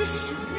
wish